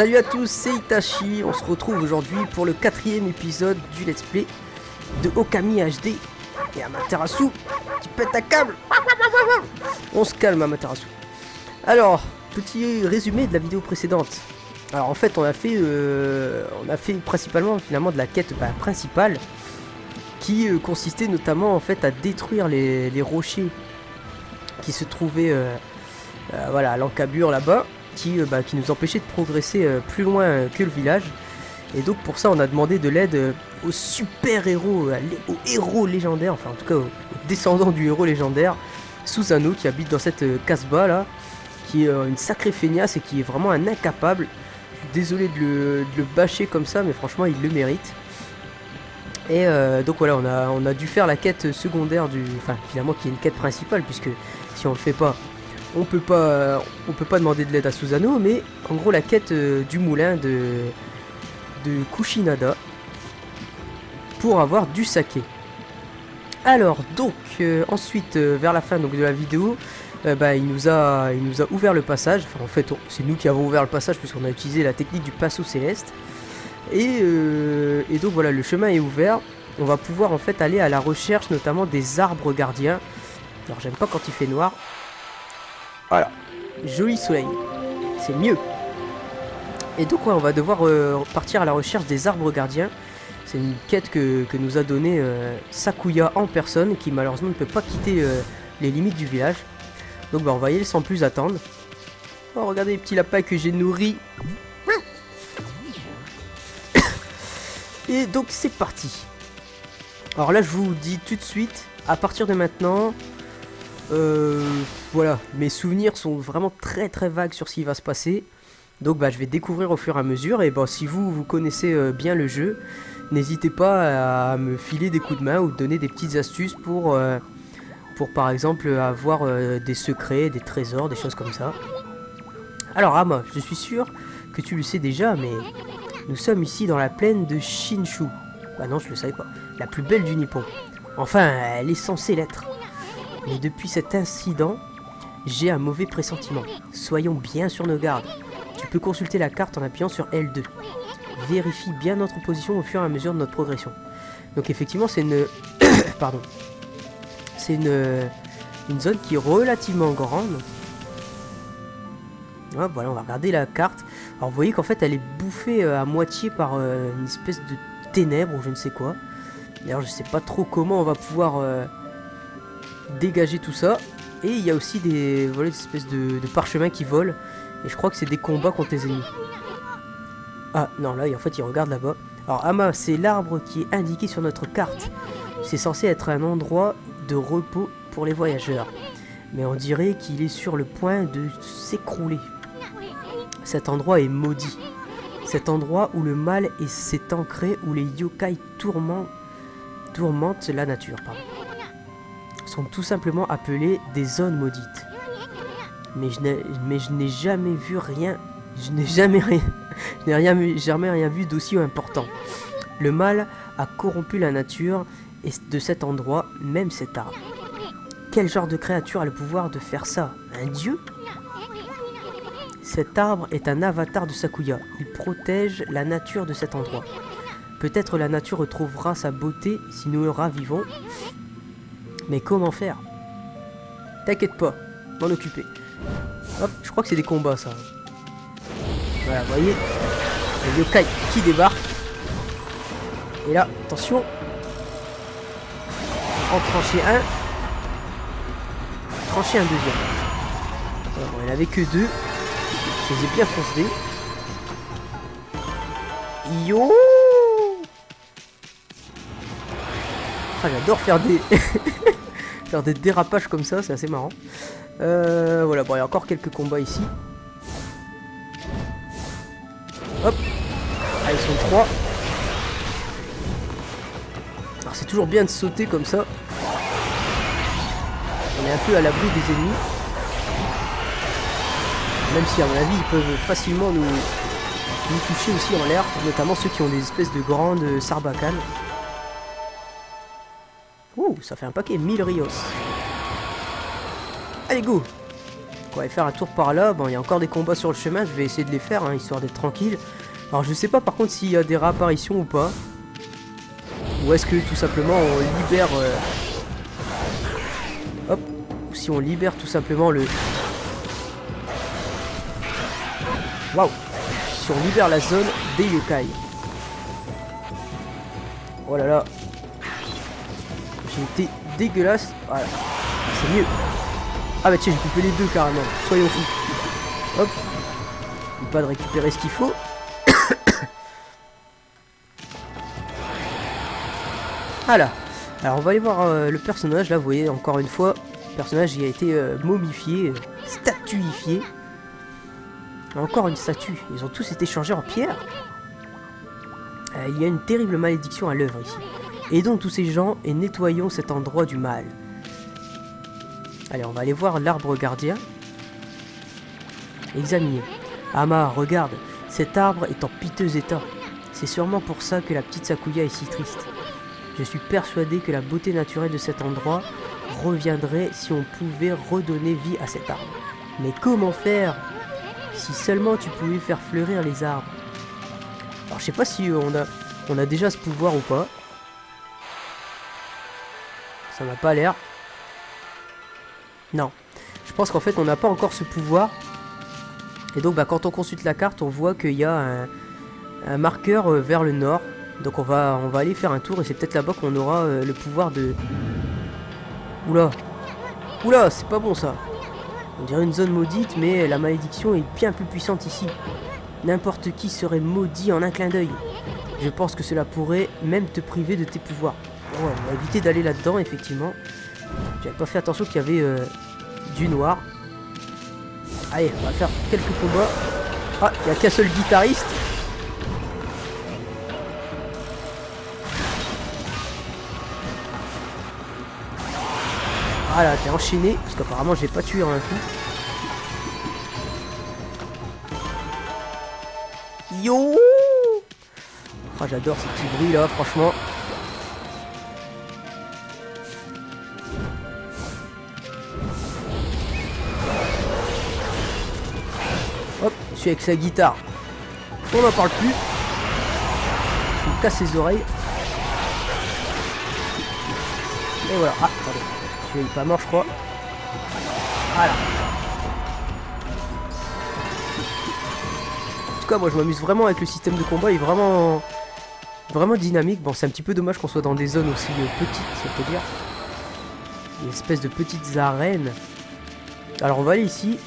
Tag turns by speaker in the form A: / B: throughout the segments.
A: Salut à tous, c'est Itachi. On se retrouve aujourd'hui pour le quatrième épisode du Let's Play de Okami HD et Amaterasu qui pète à câble. On se calme Amaterasu. Alors, petit résumé de la vidéo précédente. Alors en fait, on a fait, euh, on a fait principalement finalement de la quête bah, principale qui euh, consistait notamment en fait à détruire les, rochers qui se trouvaient euh, euh, voilà, à l'encabure là-bas, qui, euh, bah, qui nous empêchait de progresser euh, plus loin euh, que le village. Et donc pour ça, on a demandé de l'aide aux super héros, à l'é- aux héros légendaires, enfin en tout cas aux, descendants du héros légendaire, Susanoo, qui habite dans cette casse-bas là, qui est une sacrée feignasse et qui est vraiment un incapable. Désolé de le, de le bâcher comme ça, mais franchement, il le mérite. Et donc voilà, on a, on a dû faire la quête secondaire du, enfin finalement qui est une quête principale, puisque si on le fait pas, on peut pas, peut pas demander de l'aide à Susanoo, mais en gros la quête euh, du moulin de, Kushinada pour avoir du saké. Alors donc euh, ensuite euh, vers la fin de la vidéo, bah, il nous a, ouvert le passage. Enfin en fait c'est nous qui avons ouvert le passage puisqu'on a utilisé la technique du passo céleste. Et, et donc voilà le chemin est ouvert. On va pouvoir en fait aller à la recherche notamment des arbres gardiens. Alors j'aime pas quand il fait noir. Voilà, joli soleil, c'est mieux. Et donc on va devoir euh, partir à la recherche des arbres gardiens. C'est une quête que, nous a donné euh, Sakuya en personne, qui malheureusement ne peut pas quitter euh, les limites du village. Donc bah, on va y aller sans plus attendre. Oh regardez les petits lapins que j'ai nourris. Et donc c'est parti. Alors là je vous dis tout de suite, à partir de maintenant, euh, voilà, mes souvenirs sont vraiment très très vagues sur ce qui va se passer. Donc bah, je vais découvrir au fur et à mesure. Et bah, si vous, vous connaissez euh, bien le jeu, n'hésitez pas à me filer des coups de main ou donner des petites astuces pour, euh, par exemple avoir euh, des secrets, des trésors, des choses comme ça. Alors Ama, je suis sûr que tu le sais déjà, mais nous sommes ici dans la plaine de Shinshu. Bah non, je le savais pas. La plus belle du Nippon. Enfin, elle est censée l'être. Mais depuis cet incident, j'ai un mauvais pressentiment. Soyons bien sur nos gardes. Tu peux consulter la carte en appuyant sur L2. Vérifie bien notre position au fur et à mesure de notre progression. Donc effectivement, c'est une... Pardon. C'est une... une zone qui est relativement grande. Ah, voilà, on va regarder la carte. Alors vous voyez qu'en fait, elle est bouffée euh, à moitié par euh, une espèce de ténèbres ou je ne sais quoi. D'ailleurs, je sais pas trop comment on va pouvoir euh, dégager tout ça. Et il y a aussi des, voilà, des espèces de, parchemins qui volent. Et je crois que c'est des combats contre les ennemis. Ah non, là en fait il regarde là-bas. Alors Ama, c'est l'arbre qui est indiqué sur notre carte. C'est censé être un endroit de repos pour les voyageurs. Mais on dirait qu'il est sur le point de s'écrouler. Cet endroit est maudit. Cet endroit où le mal est- s'est ancré, où les yokai tourmentent, la nature. Sont tout simplement appelés des zones maudites. Mais je n'ai jamais vu rien je n'ai jamais rien je jamais rien vu d'aussi important. Le mal a corrompu la nature et de cet endroit même cet arbre. Quel genre de créature a le pouvoir de faire ça? Un dieu? Cet arbre est un avatar de Sakuya. Il protège la nature de cet endroit. Peut-être la nature retrouvera sa beauté si nous le ravivons mais comment faire? T'inquiète pas m'en occuper Hop, je crois que c'est des combats ça. Voilà, voyez, le yokai qui débarque. Et là, attention. En trancher un. Trancher un deuxième. Alors, il n'y avait que deux. Je les ai bien foncés. Yo Ah, j'adore faire des... des dérapages comme ça, c'est assez marrant. Euh, voilà, bon, il y a encore quelques combats ici. Hop. Ah, ils sont trois. Alors, c'est toujours bien de sauter comme ça. On est un peu à l'abri des ennemis. Même si, à mon avis, ils peuvent facilement nous, nous toucher aussi en l'air. Notamment ceux qui ont des espèces de grandes sarbacanes. Ça fait un paquet. 1000 rios. Allez, go on va faire un tour par là. Bon, il y a encore des combats sur le chemin, je vais essayer de les faire, hein, histoire d'être tranquille. Alors je sais pas par contre s'il y a des réapparitions ou pas. Ou est-ce que tout simplement on libère... euh, Hop. Ou si on libère tout simplement le... Waouh Si on libère la zone des yokai. Oh là là. Été dégueulasse. Voilà. C'est mieux. Ah bah tiens, j'ai coupé les deux carrément. Soyons fous. Hop. Pas de récupérer ce qu'il faut. voilà. Alors on va aller voir euh, le personnage là, vous voyez encore une fois, le personnage il a été euh, momifié, statuifié. Encore une statue, ils ont tous été changés en pierre. Euh, il y a une terrible malédiction à l'œuvre ici. Aidons tous ces gens et nettoyons cet endroit du mal. Allez, on va aller voir l'arbre gardien. Examiner. Ama, regarde, cet arbre est en piteux état. C'est sûrement pour ça que la petite Sakuya est si triste. Je suis persuadé que la beauté naturelle de cet endroit reviendrait si on pouvait redonner vie à cet arbre. Mais comment faire Si seulement tu pouvais faire fleurir les arbres? Alors je sais pas si on a, on a déjà ce pouvoir ou pas. Ça m'a pas l'air. Non. Je pense qu'en fait on n'a pas encore ce pouvoir. Et donc bah, quand on consulte la carte on voit qu'il y a un, marqueur euh, vers le nord. Donc on va, on va aller faire un tour et c'est peut-être là-bas qu'on aura euh, le pouvoir de... Oula Oula, c'est pas bon ça On dirait une zone maudite mais la malédiction est bien plus puissante ici. N'importe qui serait maudit en un clin d'œil. Je pense que cela pourrait même te priver de tes pouvoirs. Bon, on va éviter d'aller là-dedans effectivement. J'avais pas fait attention qu'il y avait euh, du noir. Allez, on va faire quelques combats. Ah, il n'y a qu'un seul guitariste. Voilà, j'ai enchaîné, parce qu'apparemment j'ai pas tué en un coup. Yo Oh, j'adore ces petits bruits là, franchement. Avec sa guitare. On n'en parle plus. Je me casse ses oreilles. Et voilà. Ah, attendez. Je suis pas mort, je crois. Voilà. En tout cas, moi je m'amuse vraiment avec le système de combat. Il est vraiment, vraiment dynamique. Bon, c'est un petit peu dommage qu'on soit dans des zones aussi euh, petites, si on peut dire. Une espèce de petites arènes. Alors on va aller ici.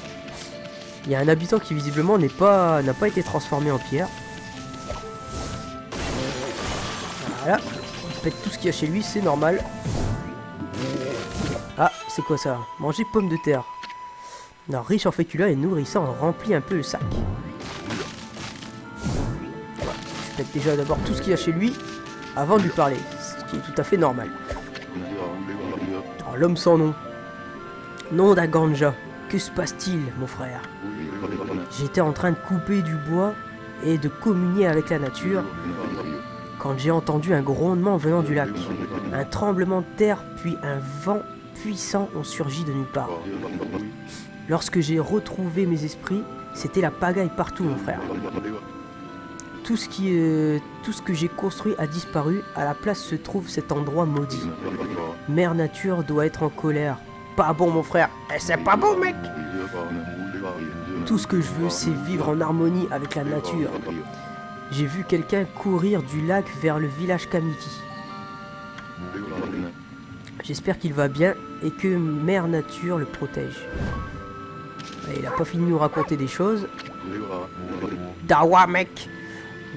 A: Il y a un habitant qui visiblement n'est pas n'a pas été transformé en pierre. Voilà. Il pète tout ce qu'il y a chez lui, c'est normal. Ah, c'est quoi ça? Manger pommes de terre. Non, riche en féculents et nourrissant, on remplit un peu le sac. Je pète déjà d'abord tout ce qu'il y a chez lui avant de lui parler, ce qui est tout à fait normal. Alors, l'homme sans nom. Nom d'Aganja. Que se passe-t-il, mon frère? J'étais en train de couper du bois et de communier avec la nature quand j'ai entendu un grondement venant du lac. Un tremblement de terre puis un vent puissant ont surgi de nulle part. Lorsque j'ai retrouvé mes esprits, c'était la pagaille partout, mon frère. Tout ce, qui, euh, tout ce que j'ai construit a disparu. À la place se trouve cet endroit maudit. Mère Nature doit être en colère. Pas bon, mon frère. Eh, c'est pas bon, mec. Tout ce que je veux, c'est vivre en harmonie avec la nature. J'ai vu quelqu'un courir du lac vers le village Kamiki. J'espère qu'il va bien et que Mère Nature le protège. Ouais, il a pas fini de nous raconter des choses. Dawa, mec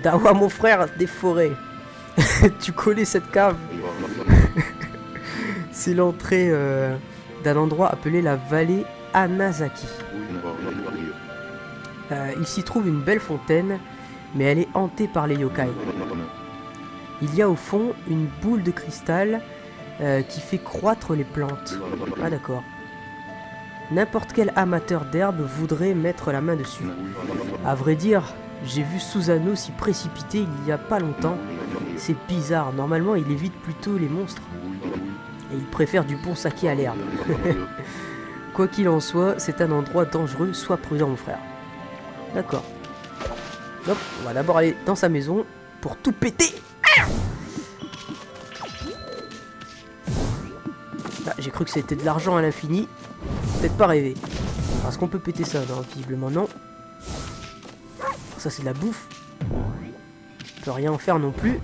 A: Dawa, mon frère, des forêts. tu connais cette cave? C'est l'entrée euh, d'un endroit appelé la vallée Anazaki. Euh, il s'y trouve une belle fontaine, mais elle est hantée par les yokai. Il y a au fond une boule de cristal euh, qui fait croître les plantes. Ah d'accord. N'importe quel amateur d'herbe voudrait mettre la main dessus. À vrai dire, j'ai vu Susano s'y précipiter il y a pas longtemps. C'est bizarre, normalement il évite plutôt les monstres. Et il préfère du bon saké à l'herbe. Quoi qu'il en soit, c'est un endroit dangereux, sois prudent mon frère. D'accord. Hop, on va d'abord aller dans sa maison pour tout péter. Ah, J'ai cru que c'était de l'argent à l'infini. Peut-être pas rêver. Est-ce qu'on peut péter ça Non, visiblement non. Ça c'est de la bouffe. On peut rien en faire non plus.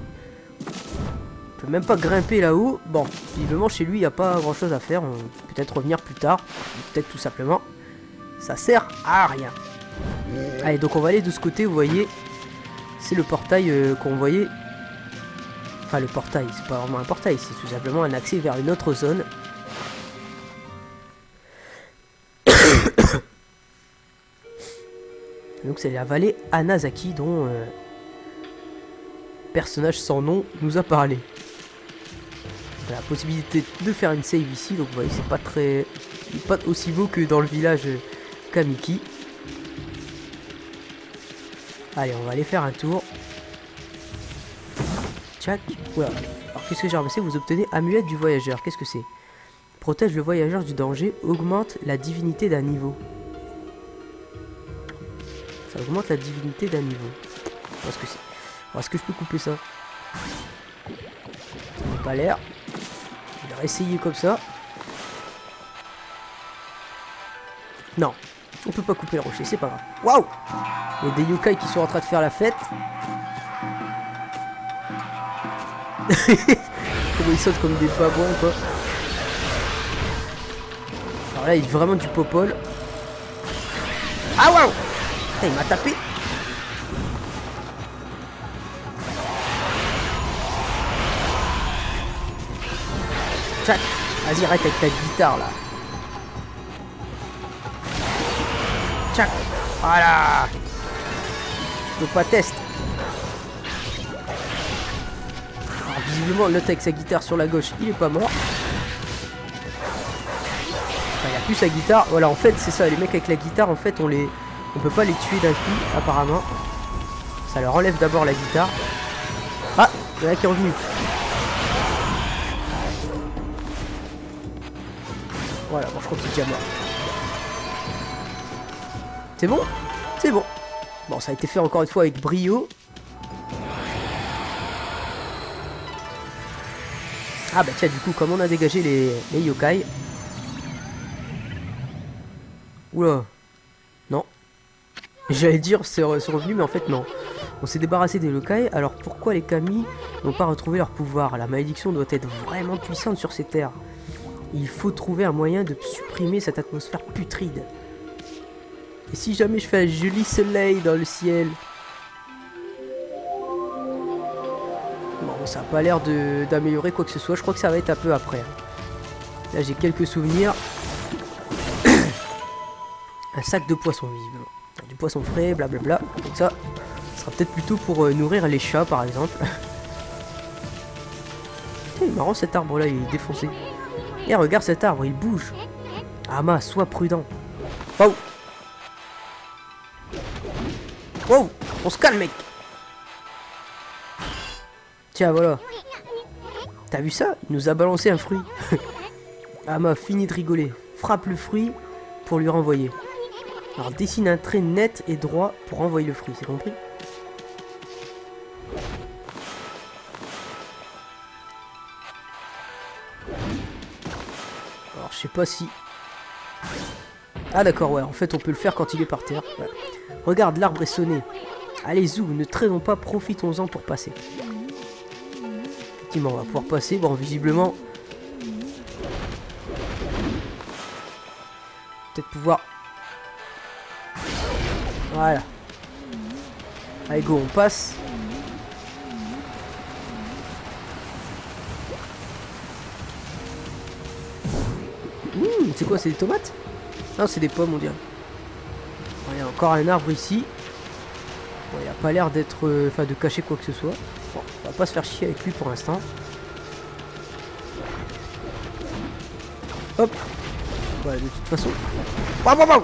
A: On peut même pas grimper là-haut. Bon, visiblement chez lui il n'y a pas grand chose à faire. On peut peut-être revenir plus tard. Peut-être tout simplement. Ça sert à rien. Allez, donc on va aller de ce côté, vous voyez. C'est le portail euh, qu'on voyait. Enfin, le portail, c'est pas vraiment un portail, c'est tout simplement un accès vers une autre zone. donc c'est la vallée Anazaki dont euh, personnage sans nom nous a parlé. La possibilité de faire une save ici, donc vous voyez c'est pas très... pas aussi beau que dans le village euh, Kamiki. Allez, on va aller faire un tour. Tchac. Oula. Alors, qu'est-ce que j'ai ramassé Vous obtenez amulette du voyageur. Qu'est-ce que c'est? Protège le voyageur du danger, augmente la divinité d'un niveau. Ça augmente la divinité d'un niveau. Est-ce que c'est Est-ce que je peux couper ça Ça n'a pas l'air. Je vais essayer comme ça. Non. On peut pas couper le rocher, c'est pas grave. Waouh Il y a des yokai qui sont en train de faire la fête. Comment ils sautent comme des babons quoi. Alors là il a vraiment du popol. Ah waouh Putain, Il m'a tapé Tchac Vas-y arrête avec ta guitare là. Tchac Voilà Je peux pas tester. Alors, visiblement, le avec sa guitare sur la gauche, il est pas mort. Enfin, il a plus sa guitare. Voilà, en fait, c'est ça. Les mecs avec la guitare, en fait, on les... On peut pas les tuer d'un coup, apparemment. Ça leur enlève d'abord la guitare. Ah Il y en a qui est revenu. Voilà, bon, je crois qu'il est déjà mort. C'est bon? C'est bon. Bon, ça a été fait encore une fois avec brio. Ah bah tiens, du coup, comme on a dégagé les, yokai... Oula. Non. J'allais dire c'est re- c'est revenu, mais en fait non. On s'est débarrassé des yokai, alors pourquoi les kami n'ont pas retrouvé leur pouvoir? La malédiction doit être vraiment puissante sur ces terres. Il faut trouver un moyen de supprimer cette atmosphère putride. Et si jamais je fais un joli soleil dans le ciel Bon, ça n'a pas l'air d'améliorer quoi que ce soit. Je crois que ça va être un peu après. Là, j'ai quelques souvenirs. un sac de poisson, visiblement. Du poisson frais, blablabla. Donc ça, ça sera peut-être plutôt pour euh, nourrir les chats, par exemple. C'est marrant cet arbre-là, il est défoncé. Et regarde cet arbre, il bouge. Ama, sois prudent. Wow Wow On se calme, mec Tiens, voilà. T'as vu ça? Il nous a balancé un fruit. Ama, fini de rigoler. Frappe le fruit pour lui renvoyer. Alors, dessine un trait net et droit pour renvoyer le fruit, c'est compris? Alors, je sais pas si... Ah d'accord, ouais, en fait on peut le faire quand il est par terre. Regarde, l'arbre est sonné. Allez, zou, ne traînons pas, profitons-en pour passer. Effectivement, on va pouvoir passer. Bon, visiblement... Peut-être pouvoir... Voilà. Allez, go, on passe. Mmh, c'est quoi, c'est des tomates? Non, c'est des pommes, on dirait. Il y a encore un arbre ici. Bon, il a pas l'air d'être... euh, Enfin, de cacher quoi que ce soit. Bon, on va pas se faire chier avec lui pour l'instant. Hop Voilà, de toute façon... Waouh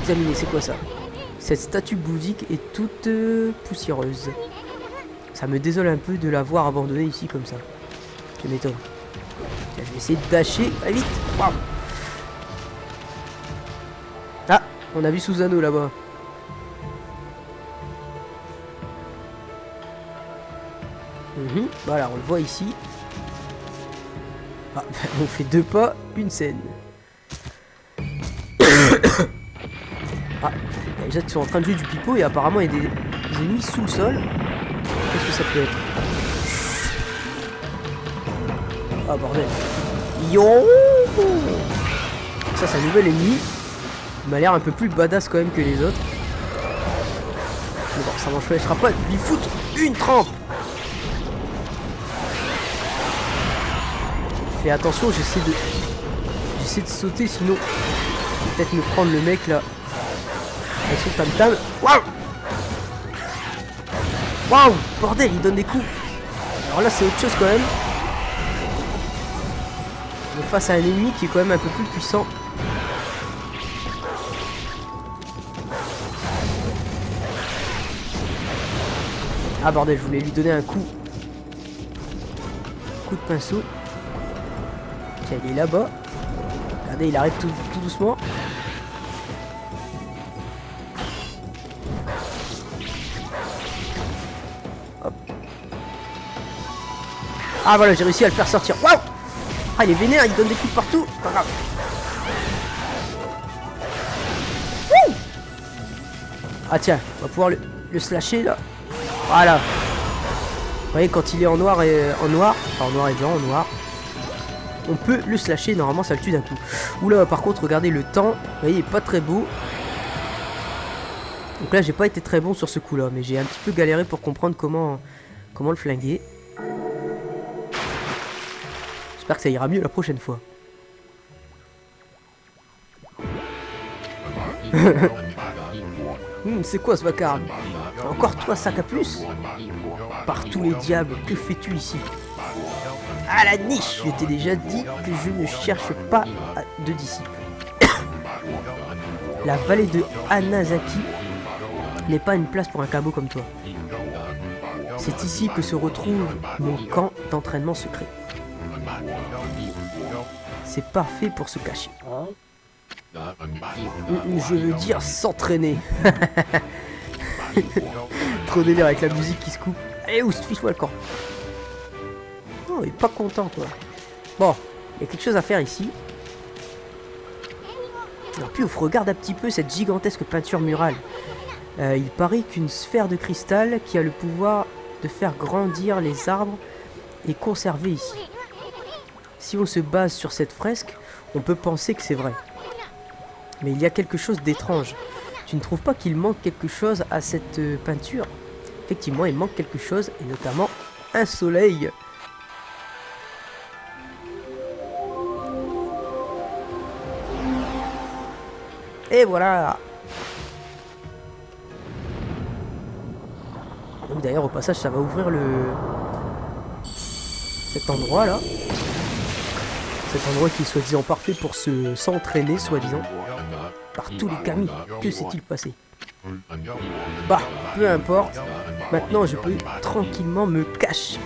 A: Examiner, c'est quoi ça? Cette statue bouddhique est toute euh, poussiéreuse. Ça me désole un peu de la voir abandonnée ici comme ça. Je m'étonne. Je vais essayer de dasher. Allez, vite On a vu Susano là-bas. Mhm. Voilà, on le voit ici. Ah, on fait deux pas, une scène. ah, déjà ils sont en train de jouer du pipeau et apparemment il y a des, des ennemis sous le sol. Qu'est-ce que ça peut être? Ah bordel. Yo Ça c'est un nouvel ennemi. M'a l'air un peu plus badass quand même que les autres. Mais bon, ça m'empêchera pas de lui foutre une trempe Fais attention, j'essaie de... J'essaie de sauter, sinon... Peut-être me prendre le mec, là. Avec son tam-tam. Waouh Waouh Bordel, il donne des coups. Alors là, c'est autre chose, quand même. On est face à un ennemi qui est quand même un peu plus puissant. Ah bordel, je voulais lui donner un coup. Coup de pinceau. Tiens, il est là-bas. Regardez, il arrive tout, doucement. Hop. Ah voilà, j'ai réussi à le faire sortir. Waouh Ah, il est vénère, il donne des coups partout. Pas grave. Ah tiens, on va pouvoir le, le slasher là. Voilà. Vous voyez, quand il est en noir et en noir, enfin en noir et blanc, en noir, on peut le slasher. Normalement, ça le tue d'un coup. Oula, par contre, regardez le temps. Vous voyez, il est pas très beau. Donc là, j'ai pas été très bon sur ce coup-là, mais j'ai un petit peu galéré pour comprendre comment, comment le flinguer. J'espère que ça ira mieux la prochaine fois. Hum, c'est quoi ce vacarme Encore toi, sac à Par tous les diables, que fais-tu ici À la niche Je t'ai déjà dit que je ne cherche pas de disciples. la vallée de Hanazaki n'est pas une place pour un cabot comme toi. C'est ici que se retrouve mon camp d'entraînement secret. C'est parfait pour se cacher. Je veux dire s'entraîner. Trop délire avec la musique qui se coupe. Allez, où fiche-moi le. Oh, il est pas content, toi. Bon, il y a quelque chose à faire ici. Alors, puis, regarde un petit peu cette gigantesque peinture murale. Euh, il paraît qu'une sphère de cristal qui a le pouvoir de faire grandir les arbres est conservée ici. Si on se base sur cette fresque, on peut penser que c'est vrai. Mais il y a quelque chose d'étrange. Tu ne trouves pas qu'il manque quelque chose à cette euh, peinture? Effectivement, il manque quelque chose, et notamment un soleil. Et voilà Donc d'ailleurs au passage ça va ouvrir le... Cet endroit là. Cet endroit qui est soi-disant parfait pour se s'entraîner soi-disant. Par tous les camis. Que s'est-il passé Bah, peu importe. Maintenant je peux tranquillement me cacher.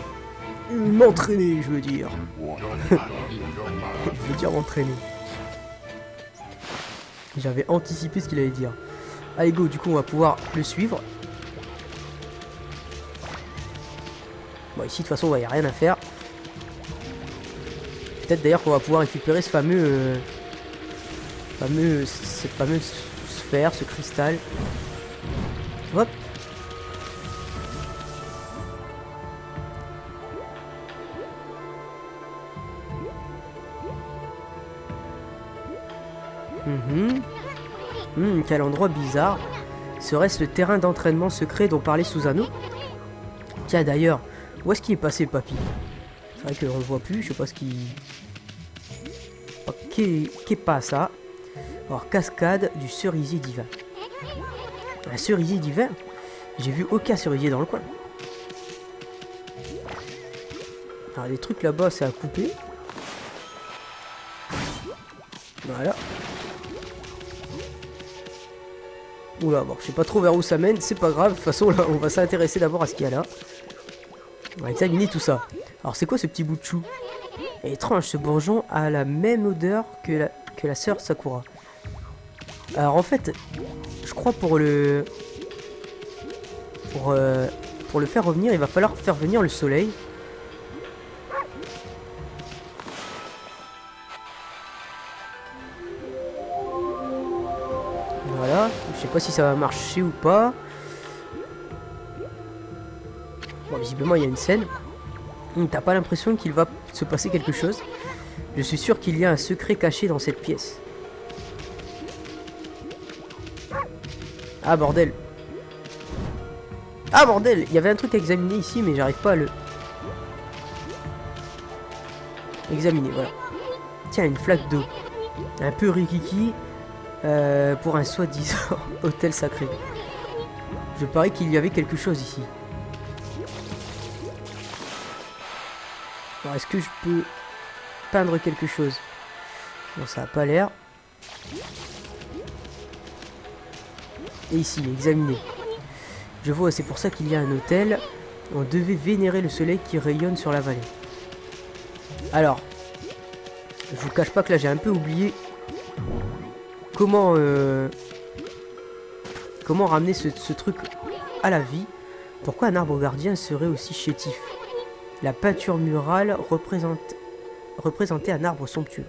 A: M'entraîner je veux dire. je veux dire m'entraîner. J'avais anticipé ce qu'il allait dire. Allez go, du coup on va pouvoir le suivre. Bon ici de toute façon il n'y a rien à faire. Peut-être d'ailleurs qu'on va pouvoir récupérer ce fameux, euh, fameux, cette fameuse sphère, ce cristal. Hop. Mhm. Hmm, quel endroit bizarre. Serait-ce le terrain d'entraînement secret dont parlait Susano Tiens d'ailleurs, où est-ce qu'il est passé papy? C'est vrai qu'on le voit plus, je sais pas ce qui... Qu'est pas ça Alors, cascade du cerisier divin. Un cerisier divin J'ai vu aucun cerisier dans le coin. Alors, les trucs là-bas, c'est à couper. Voilà. Oula, bon, je sais pas trop vers où ça mène, c'est pas grave, de toute façon là, on va s'intéresser d'abord à ce qu'il y a là. On va examiner tout ça. Alors c'est quoi ce petit bout de chou? Étrange, ce bourgeon a la même odeur que la, que la sœur Sakura. Alors en fait, je crois pour le... Pour, euh, pour le faire revenir, il va falloir faire venir le soleil. Voilà, je sais pas si ça va marcher ou pas. Bon, visiblement il y a une scène. T'as pas l'impression qu'il va se passer quelque chose. Je suis sûr qu'il y a un secret caché dans cette pièce. Ah bordel. Ah bordel, il y avait un truc à examiner ici mais j'arrive pas à le... Examiner, voilà. Tiens, une flaque d'eau. Un peu rikiki euh, pour un soi-disant hôtel sacré. Je parie qu'il y avait quelque chose ici. Est-ce que je peux peindre quelque chose? Bon, ça a pas l'air. Et ici, examiner. Je vois, c'est pour ça qu'il y a un hôtel. On devait vénérer le soleil qui rayonne sur la vallée. Alors, je vous cache pas que là j'ai un peu oublié comment euh, ramener ce truc à la vie. Pourquoi un arbre gardien serait aussi chétif? La peinture murale représente, représentait un arbre somptueux.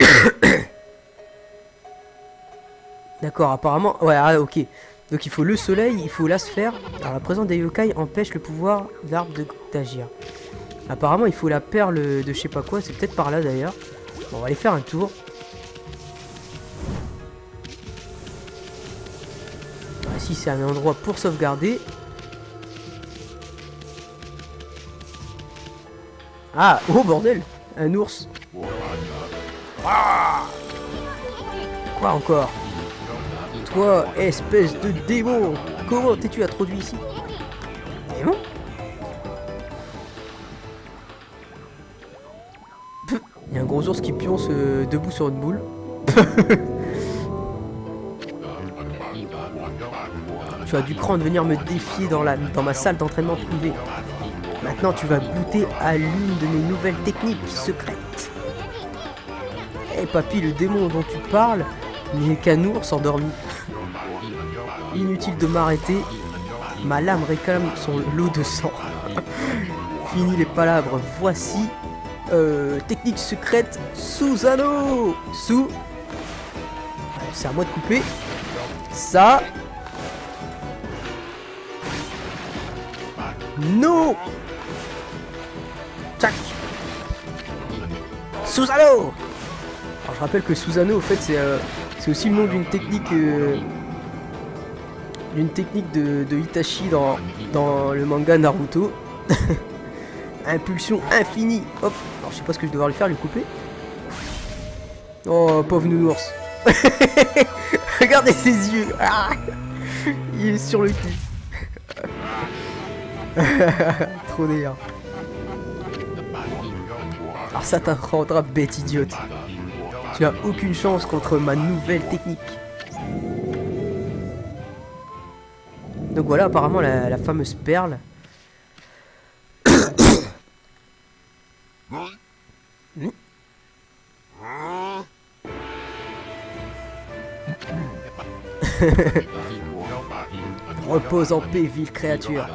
A: D'accord, apparemment... Ouais, ah, ok. Donc il faut le soleil, il faut la sphère. Alors la présence des yokai empêche le pouvoir d'arbre d'agir. Apparemment il faut la perle de je sais pas quoi, c'est peut-être par là d'ailleurs. Bon, on va aller faire un tour. Ah, si c'est un endroit pour sauvegarder. Ah, oh bordel. Un ours. Quoi encore? Toi, espèce de démon. Comment t'es-tu introduit ici? Démon? Il y a un gros ours qui pionce euh, debout sur une boule. tu as du cran de venir me défier dans, la, dans ma salle d'entraînement privée. Maintenant, tu vas goûter à l'une de mes nouvelles techniques secrètes. Eh papy, le démon dont tu parles n'est qu'un ours endormi. Inutile de m'arrêter, ma lame réclame son lot de sang. Fini les palabres, voici euh, technique secrète Susano Sous. C'est à moi de couper. Ça. Non Susano Alors je rappelle que Susano au fait c'est euh, c'est aussi le nom d'une technique euh, d'une technique de, de dans, le manga Naruto. Impulsion infinie. Hop. Alors je sais pas ce que je vais devoir lui faire, lui couper. Oh pauvre nounours. Regardez ses yeux. Ah Il est sur le cul. Trop d'air. Ça t'apprendra bête idiote. Tu as aucune chance contre ma nouvelle technique. Donc voilà apparemment la, fameuse perle. Repose en paix, ville créature.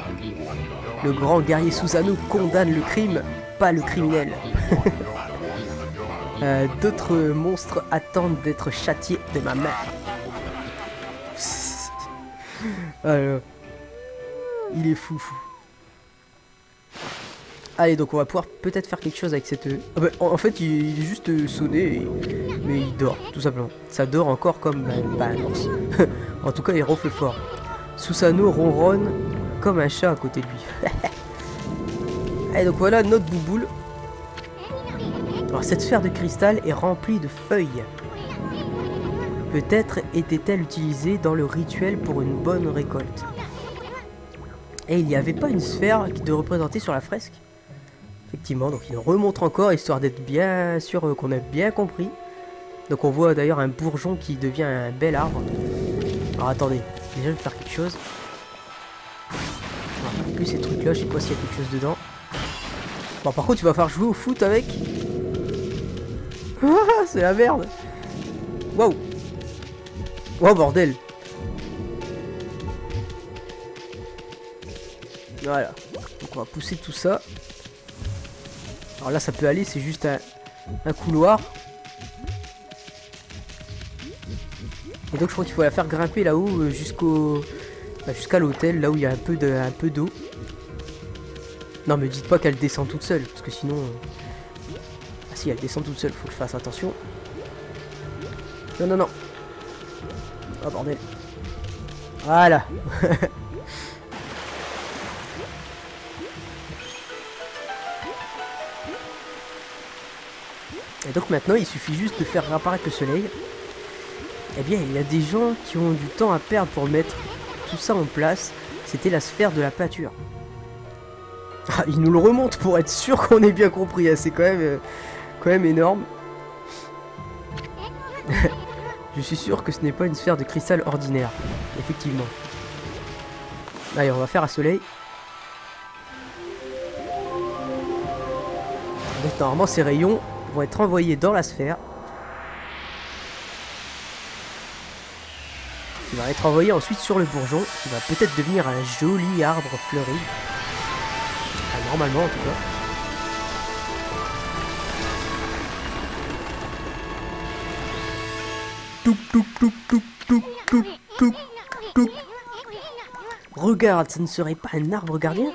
A: Le grand guerrier Susanoo condamne le crime, pas le criminel. Euh, D'autres monstres attendent d'être châtiés de ma main. Alors, il est fou fou. Allez, donc on va pouvoir peut-être faire quelque chose avec cette... Ah bah, en fait, il, est juste euh, sonné, mais il dort, tout simplement. Ça dort encore comme bah, bah, en tout cas, il ronfle fort. Susano ronronne comme un chat à côté de lui. Allez, donc voilà notre bouboule. Alors, cette sphère de cristal est remplie de feuilles. Peut-être était-elle utilisée dans le rituel pour une bonne récolte. Et il n'y avait pas une sphère de représenter sur la fresque Effectivement, donc il remontre encore, histoire d'être bien sûr euh, qu'on a bien compris. Donc on voit d'ailleurs un bourgeon qui devient un bel arbre. Alors attendez, déjà je vais faire quelque chose. Alors, plus ces trucs là, je sais pas s'il y a quelque chose dedans. Bon par contre tu vas faire jouer au foot avec. Ah, c'est la merde Waouh Oh bordel Voilà. Donc on va pousser tout ça. Alors là ça peut aller, c'est juste un, couloir. Et donc je crois qu'il faut la faire grimper là-haut euh, jusqu'au bah, jusqu'à l'hôtel, là où il y a un peu d'eau. Non mais dites pas qu'elle descend toute seule, parce que sinon... euh, si, elle descend toute seule, faut que je fasse attention. Non, non, non. Oh bordel. Voilà. Et donc maintenant, il suffit juste de faire réapparaître le soleil. Eh bien, il y a des gens qui ont du temps à perdre pour mettre tout ça en place. C'était la sphère de la pâture. Ah, il nous le remonte pour être sûr qu'on ait bien compris. hein. C'est quand même, euh, énorme. Je suis sûr que ce n'est pas une sphère de cristal ordinaire. Effectivement. Allez, on va faire un soleil. Donc normalement ces rayons vont être envoyés dans la sphère. Qui va être envoyé ensuite sur le bourgeon, qui va peut-être devenir un joli arbre fleuri. Enfin, normalement en tout cas. Regarde, ce ne serait pas un arbre gardien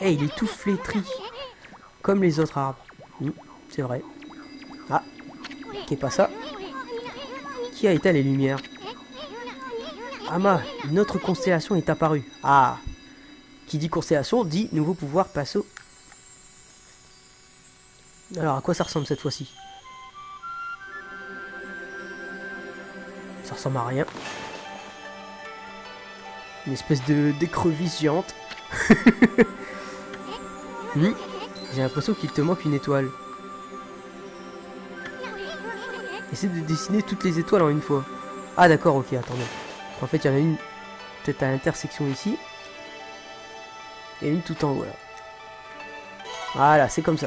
A: Eh, il est tout flétri. Comme les autres arbres. Hmm, c'est vrai. Ah, qui pas ça? Qui a éteint les lumières? Ama, une autre constellation est apparue. Ah Qui dit constellation dit nouveau pouvoir passo. Alors, à quoi ça ressemble cette fois-ci? À rien. Une espèce de d'écrevisse géante. Hmm, J'ai l'impression qu'il te manque une étoile. Essaie de dessiner toutes les étoiles en une fois. Ah d'accord, ok, attendez. En fait, il y en a une peut-être à l'intersection ici. Et une tout en haut là. Voilà, c'est comme ça.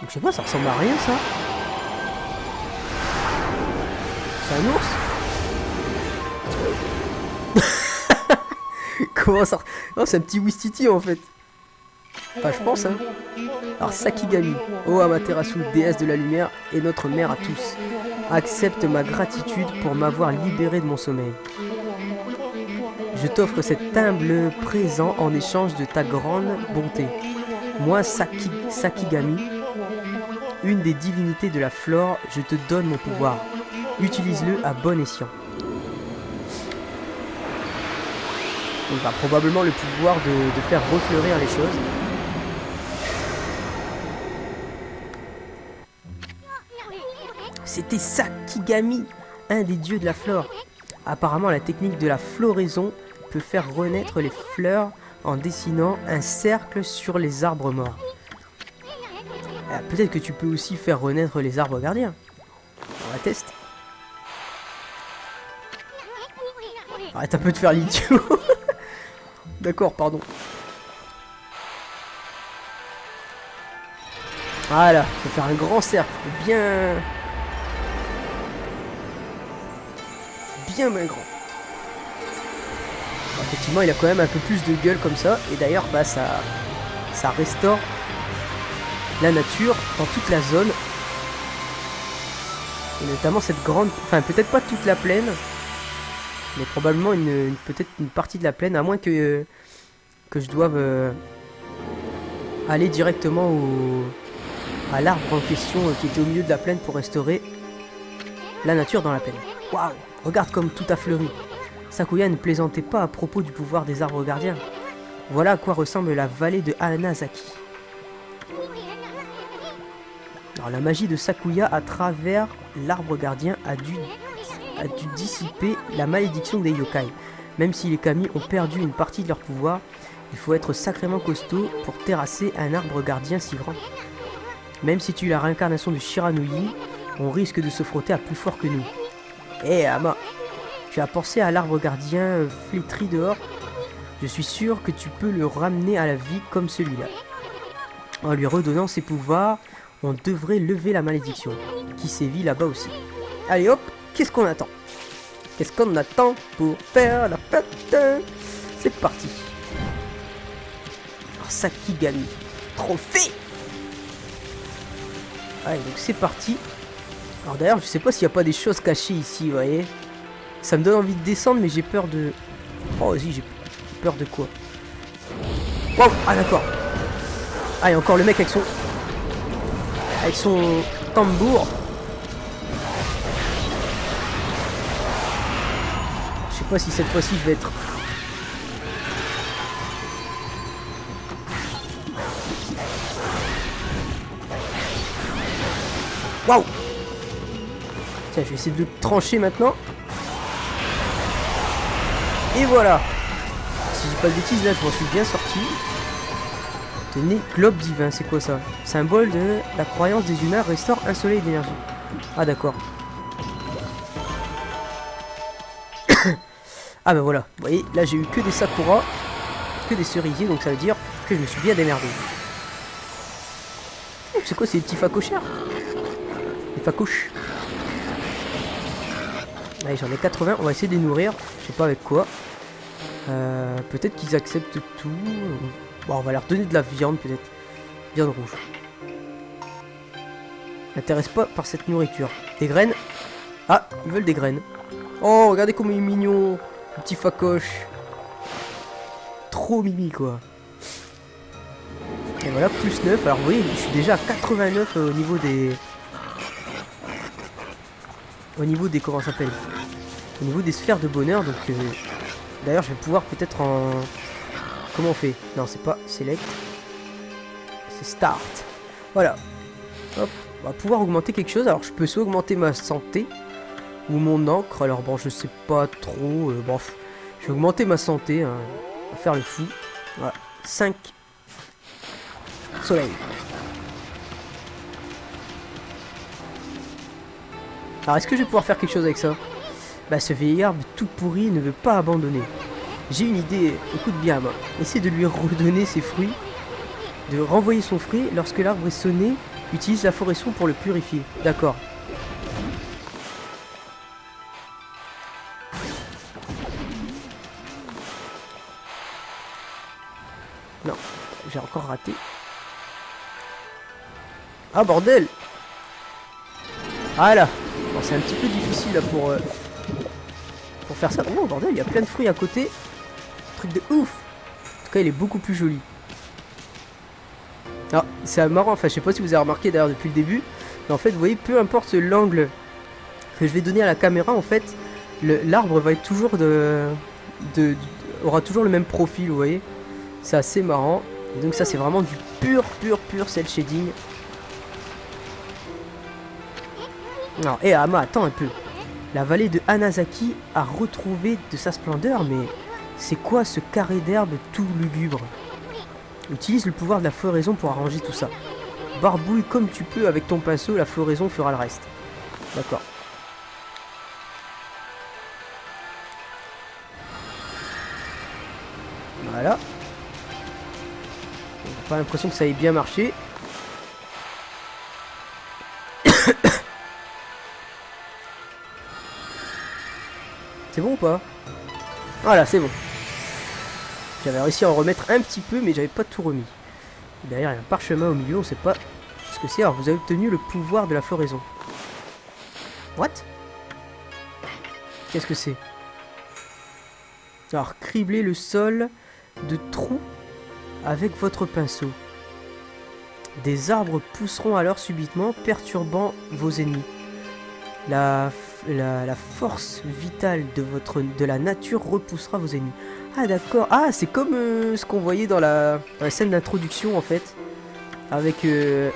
A: Donc je sais pas, ça ressemble à rien ça. C'est un ours? Non, c'est un petit Wistiti en fait. Enfin, je pense, hein. Alors, Sakigami, ô Amaterasu, déesse de la lumière et notre mère à tous, accepte ma gratitude pour m'avoir libéré de mon sommeil. Je t'offre cet humble présent en échange de ta grande bonté. Moi, Saki, Sakigami, une des divinités de la flore, je te donne mon pouvoir. Utilise-le à bon escient. Il a probablement le pouvoir de, faire refleurir les choses. C'était Sakigami, un des dieux de la flore. Apparemment, la technique de la floraison peut faire renaître les fleurs en dessinant un cercle sur les arbres morts. Ah, Peut-être que tu peux aussi faire renaître les arbres gardiens. On va tester. Arrête un peu de faire l'idiot. D'accord, pardon. Voilà, faut faire un grand cercle, bien... Bien bien grand. Effectivement, il a quand même un peu plus de gueule comme ça, et d'ailleurs, bah ça... Ça restaure la nature dans toute la zone. Et notamment cette grande... Enfin, peut-être pas toute la plaine, mais probablement une, peut-être une partie de la plaine, à moins que, que je doive euh, aller directement au, à l'arbre en question euh, qui était au milieu de la plaine pour restaurer la nature dans la plaine. Waouh Regarde comme tout a fleuri. Sakuya ne plaisantait pas à propos du pouvoir des arbres gardiens. Voilà à quoi ressemble la vallée de Hanazaki. Alors la magie de Sakuya à travers l'arbre gardien a dû, a dû dissiper la malédiction des yokai. Même si les kami ont perdu une partie de leur pouvoir, il faut être sacrément costaud pour terrasser un arbre gardien si grand. Même si tu es la réincarnation de Shiranui, on risque de se frotter à plus fort que nous. Eh Ama, tu as pensé à l'arbre gardien flétri dehors? Je suis sûr que tu peux le ramener à la vie comme celui-là. En lui redonnant ses pouvoirs, on devrait lever la malédiction, qui sévit là-bas aussi. Allez hop, qu'est-ce qu'on attend? Qu'est-ce qu'on attend pour faire la fête? C'est parti. Oh, Sakigami. Trophée Allez, donc c'est parti. Alors d'ailleurs, je sais pas s'il n'y a pas des choses cachées ici, vous voyez. Ça me donne envie de descendre, mais j'ai peur de... Oh, vas-y, j'ai peur de quoi? Wow Ah, d'accord. Ah, il y a encore le mec avec son... Avec son tambour. Pas si cette fois-ci je vais être... Waouh Tiens, je vais essayer de trancher maintenant. Et voilà Si j'ai pas de bêtises, là, je m'en suis bien sorti. Tenez, globe divin, c'est quoi ça? Symbole de la croyance des humains restaure un soleil d'énergie. Ah d'accord. Ah bah voilà, vous voyez, là j'ai eu que des sakura, que des cerisiers, donc ça veut dire que je me suis bien démerdé. Oh, c'est quoi ces petits facochères? Les facoches. Allez, j'en ai 80, on va essayer de les nourrir, je sais pas avec quoi. Euh, peut-être qu'ils acceptent tout. Bon, on va leur donner de la viande peut-être. Viande rouge. N'intéresse pas par cette nourriture. Des graines? Ah, ils veulent des graines. Oh, regardez comme il est mignon. Petit facoche. Trop mimi quoi. Et voilà, plus 9. Alors vous voyez, je suis déjà à 89 au niveau des... Au niveau des... Comment s'appelle? Au niveau des sphères de bonheur. Donc euh, d'ailleurs, je vais pouvoir peut-être en... Comment on fait? Non, c'est pas select. C'est start. Voilà. Hop. On va pouvoir augmenter quelque chose. Alors, je peux soit augmenter ma santé ou mon encre. Alors, bon, je sais pas trop. Euh, je vais augmenter ma santé. Hein. Va faire le fou. Voilà. 5 soleil. Alors, est-ce que je vais pouvoir faire quelque chose avec ça? Bah, ce vieil arbre tout pourri ne veut pas abandonner. J'ai une idée, écoute bien moi. Essaie de lui redonner ses fruits, de renvoyer son fruit lorsque l'arbre est sonné, utilise la forêt son pour le purifier. D'accord. Encore raté. Ah bordel Voilà bon, C'est un petit peu difficile là pour... Euh, pour faire ça. Oh bordel, il y a plein de fruits à côté. Truc de ouf. En tout cas, il est beaucoup plus joli. Alors, c'est marrant, enfin, je sais pas si vous avez remarqué d'ailleurs depuis le début. Mais en fait, vous voyez, peu importe l'angle que je vais donner à la caméra, en fait, l'arbre va être toujours de, aura toujours le même profil, vous voyez. C'est assez marrant. Et donc ça, c'est vraiment du pur, pur, pur cel shading. Non, et Ama, attends un peu. La vallée de Hanazaki a retrouvé de sa splendeur, mais c'est quoi ce carré d'herbe tout lugubre? Utilise le pouvoir de la floraison pour arranger tout ça. Barbouille comme tu peux avec ton pinceau, la floraison fera le reste. D'accord. Pas l'impression que ça ait bien marché. C'est bon ou pas? Voilà, c'est bon. J'avais réussi à en remettre un petit peu, mais j'avais pas tout remis. Derrière, il y a un parchemin au milieu, on sait pas ce que c'est. Alors, vous avez obtenu le pouvoir de la floraison. What? Qu'est-ce que c'est? Alors, criblez le sol de trous avec votre pinceau. Des arbres pousseront alors subitement, perturbant vos ennemis. La la, force vitale de, votre, de la nature repoussera vos ennemis. Ah d'accord, ah c'est comme euh, ce qu'on voyait dans la, scène d'introduction en fait, avec, euh,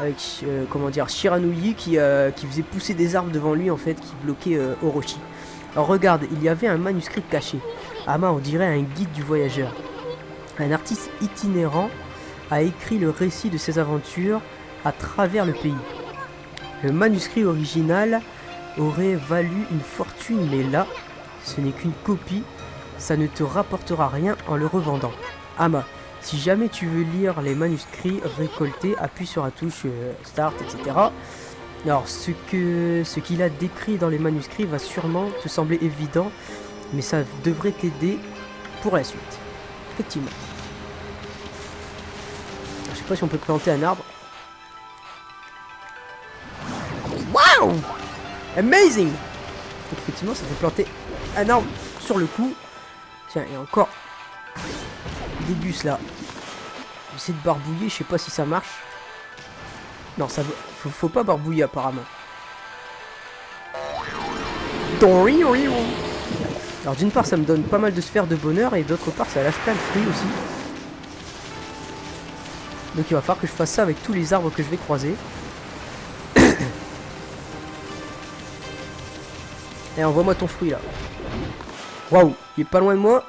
A: avec euh, comment dire, Shiranui qui, qui faisait pousser des arbres devant lui en fait, qui bloquait Orochi. Alors regarde, il y avait un manuscrit caché. Ama, on dirait un guide du voyageur. Un artiste itinérant a écrit le récit de ses aventures à travers le pays. Le manuscrit original aurait valu une fortune, mais là, ce n'est qu'une copie, ça ne te rapportera rien en le revendant. Ama, si jamais tu veux lire les manuscrits récoltés, appuie sur la touche euh, Start, etc. Alors, ce que ce qu'il a décrit dans les manuscrits va sûrement te sembler évident, mais ça devrait t'aider pour la suite. Effectivement. Je sais pas si on peut planter un arbre. Wow Amazing Effectivement, ça fait planter un arbre sur le coup. Tiens, et encore des gus là. J'essaie de barbouiller, je sais pas si ça marche. Non, ça faut, faut pas barbouiller apparemment. Alors d'une part ça me donne pas mal de sphères de bonheur et d'autre part ça lâche plein de fruits aussi. Donc il va falloir que je fasse ça avec tous les arbres que je vais croiser. et envoie-moi ton fruit là. Waouh, il est pas loin de moi.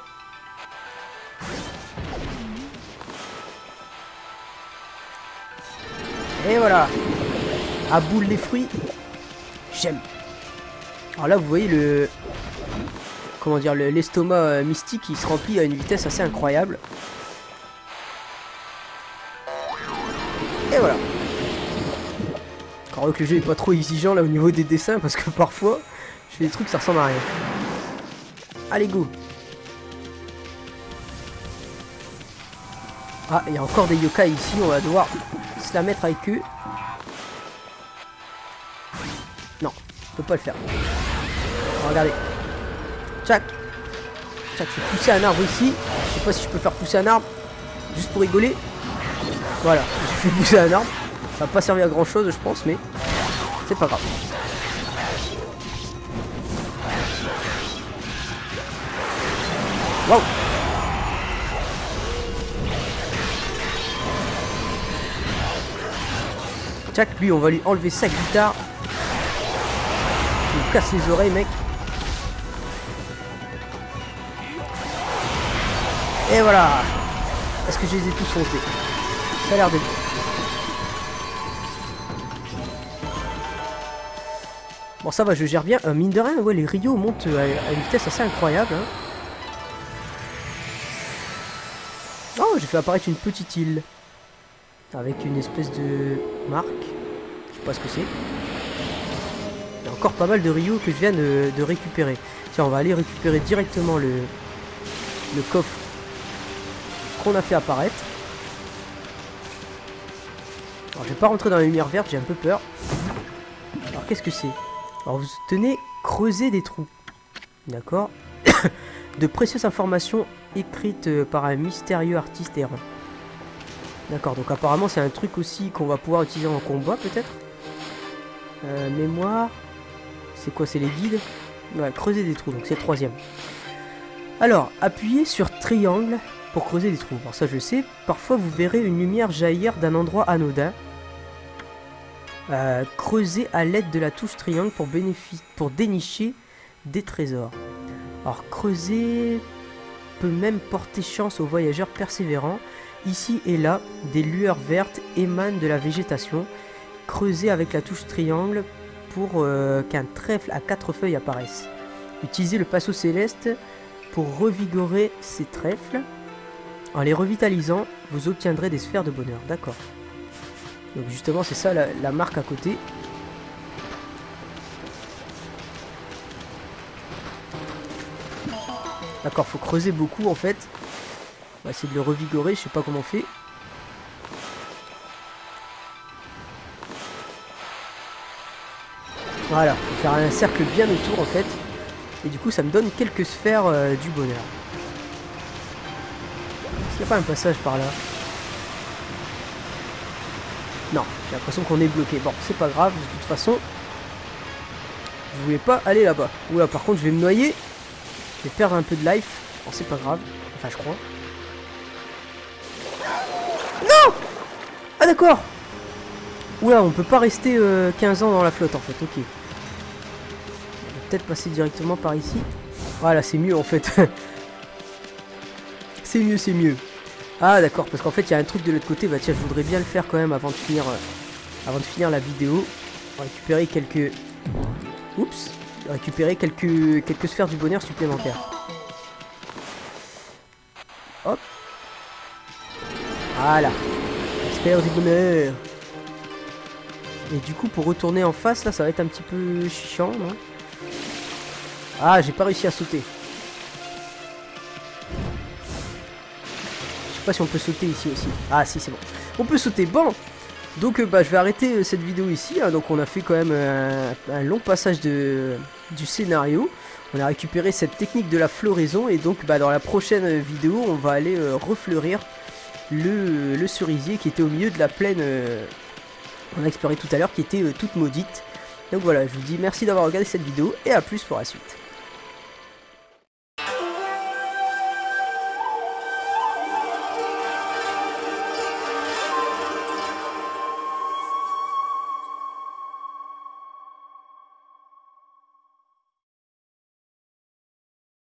A: Et voilà. À boule les fruits. J'aime. Alors là, vous voyez le... Comment dire, l'estomac euh, mystique, il se remplit à une vitesse assez incroyable. Que le jeu est pas trop exigeant là au niveau des dessins parce que parfois, je fais des trucs ça ressemble à rien. Allez, go Ah, il y a encore des yokai ici, on va devoir se la mettre avec eux. Non, je peux pas le faire. Regardez. Tchac. Tchac, je vais pousser un arbre ici. Je sais pas si je peux faire pousser un arbre. Juste pour rigoler. Voilà, j'ai fait pousser un arbre. Ça va pas servir à grand chose, je pense, mais c'est pas grave. Wow Tchac, lui, on va lui enlever sa guitare. Il casse les oreilles, mec. Et voilà Est-ce que je les ai tous foncés Ça a l'air d'être... Bon ça va, je gère bien. Euh, mine de rien, ouais, les Rio montent à, une vitesse assez incroyable. Hein. Oh, j'ai fait apparaître une petite île. Avec une espèce de marque. Je sais pas ce que c'est. Il y a encore pas mal de Rio que je viens de, de récupérer. Tiens, on va aller récupérer directement le, le coffre qu'on a fait apparaître. Alors je vais pas rentrer dans la lumière verte, j'ai un peu peur. Alors qu'est-ce que c'est? Alors vous tenez creuser des trous. D'accord De précieuses informations écrites par un mystérieux artiste errant. D'accord, donc apparemment c'est un truc aussi qu'on va pouvoir utiliser en combat peut-être. Euh, mémoire. C'est quoi C'est les guides Ouais, creuser des trous, donc c'est le troisième. Alors, appuyez sur triangle pour creuser des trous. Alors ça je sais, parfois vous verrez une lumière jaillir d'un endroit anodin. Creusez à l'aide de la touche triangle pour, dénicher des trésors. Alors creuser peut même porter chance aux voyageurs persévérants. Ici et là, des lueurs vertes émanent de la végétation. Creusez avec la touche triangle pour euh, qu'un trèfle à quatre feuilles apparaisse. Utilisez le pinceau céleste pour revigorer ces trèfles. En les revitalisant, vous obtiendrez des sphères de bonheur. D'accord. Donc justement, c'est ça la, marque à côté. D'accord, faut creuser beaucoup en fait. On va essayer de le revigorer, je sais pas comment on fait. Voilà, faut faire un cercle bien autour en fait. Et du coup ça me donne quelques sphères euh, du bonheur. Il n'y a pas un passage par là? Non, j'ai l'impression qu'on est bloqué. Bon, c'est pas grave, de toute façon. Je voulais pas aller là-bas. Oula, par contre, je vais me noyer. Je vais perdre un peu de life. Bon, c'est pas grave. Enfin, je crois. Non Ah, d'accord Oula, on peut pas rester 15 euh, ans dans la flotte, en fait. Ok. On va peut-être passer directement par ici. Voilà, c'est mieux, en fait. c'est mieux, c'est mieux. Ah d'accord, parce qu'en fait il y a un truc de l'autre côté, bah tiens je voudrais bien le faire quand même avant de finir euh, avant de finir la vidéo. Récupérer quelques. Oups! Récupérer quelques quelques sphères du bonheur supplémentaires. Hop. Voilà. Sphères du bonheur. Et du coup, pour retourner en face, là, ça va être un petit peu chiant, non? Ah, j'ai pas réussi à sauter. Sais pas si on peut sauter ici aussi. Ah, si, c'est bon. On peut sauter. Bon donc euh, bah, je vais arrêter euh, cette vidéo ici. Hein. Donc on a fait quand même un, long passage du scénario. On a récupéré cette technique de la floraison et donc bah, dans la prochaine vidéo on va aller euh, refleurir le, le, cerisier qui était au milieu de la plaine on a exploré tout à l'heure qui était toute maudite. Donc voilà, je vous dis merci d'avoir regardé cette vidéo et à plus pour la suite.